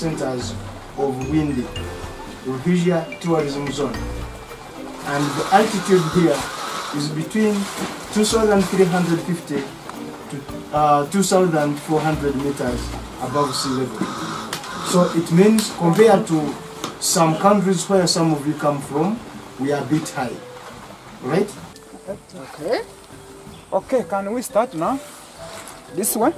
centers of Bwindi, Ruhija tourism zone. And the altitude here is between 2,350 to uh, 2,400 meters above sea level. So it means compared to some countries where some of you come from, we are a bit high, right? Okay. Okay, can we start now? This way?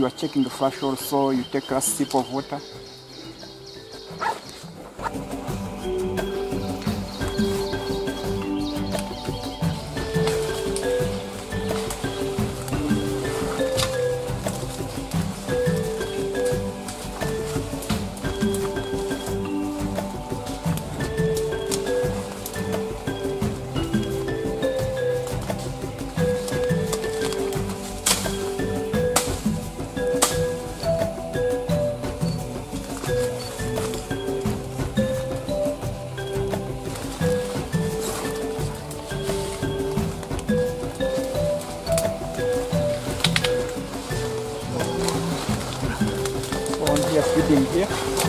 You are checking the flash also, you take a sip of water. всех.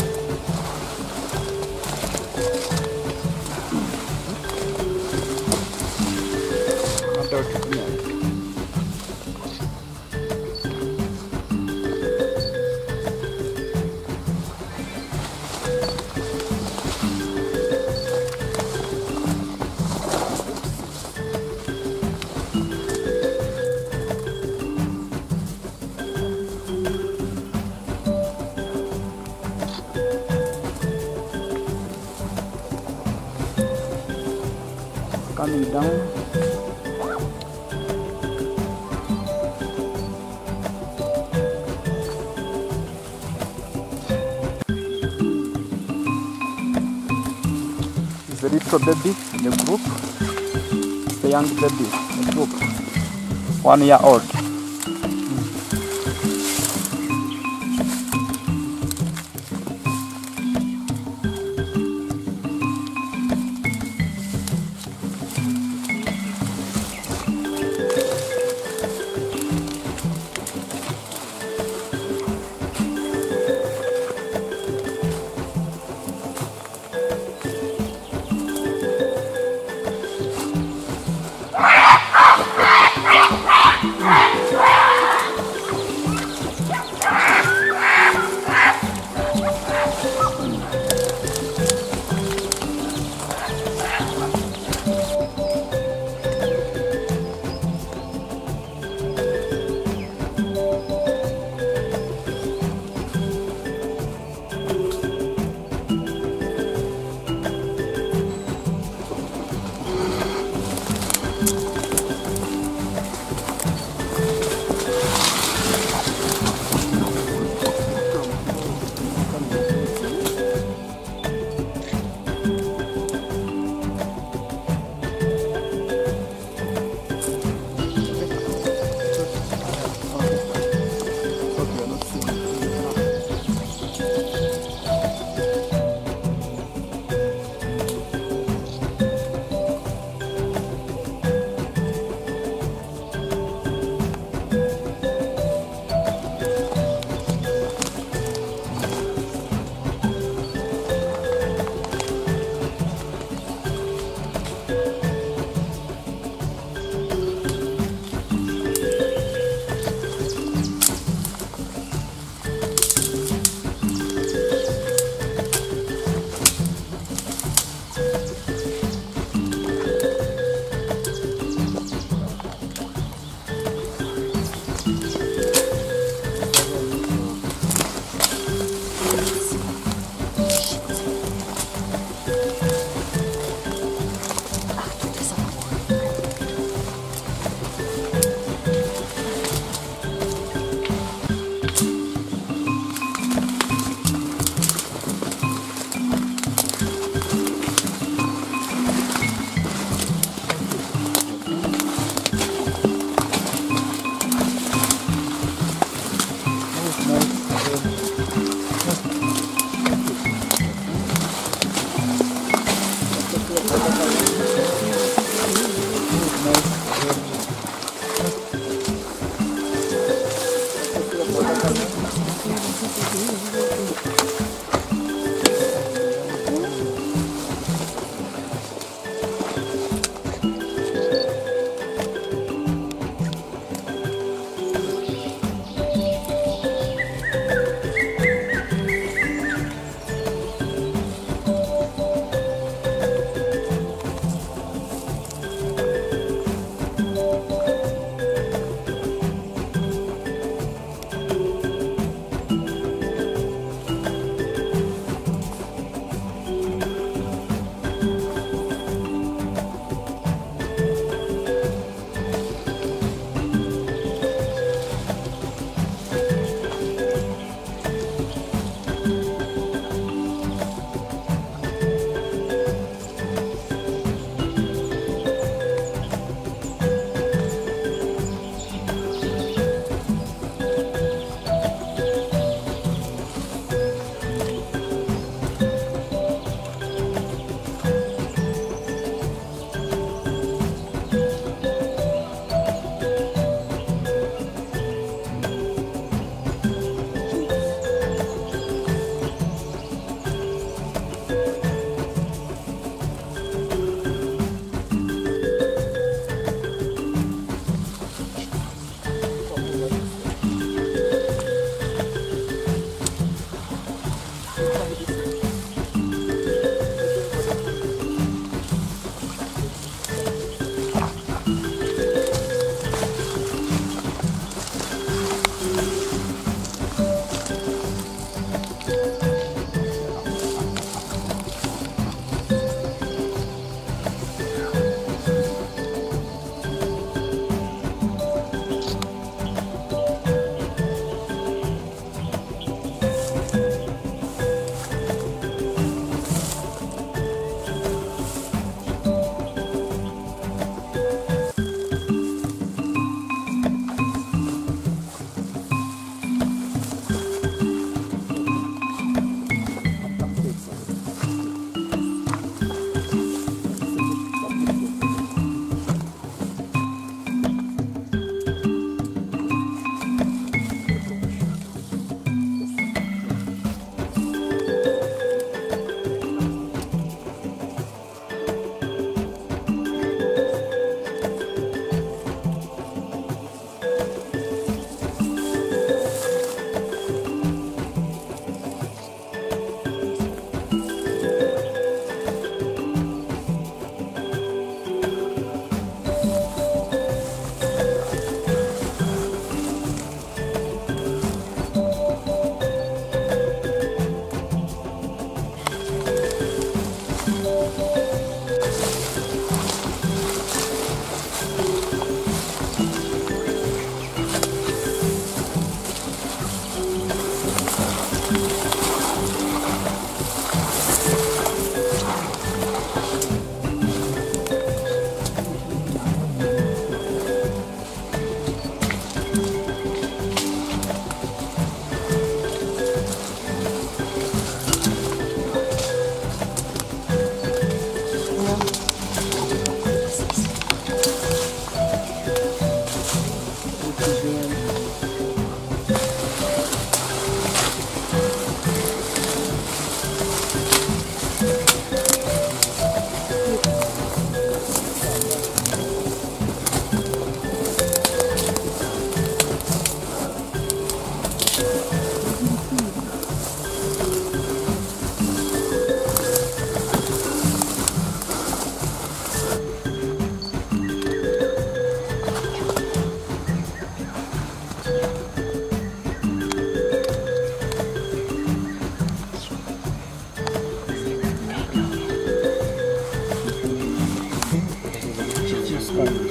Down. The little baby in the group, the young baby in the group, one year old. 気持ちいい。Bye.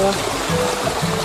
água.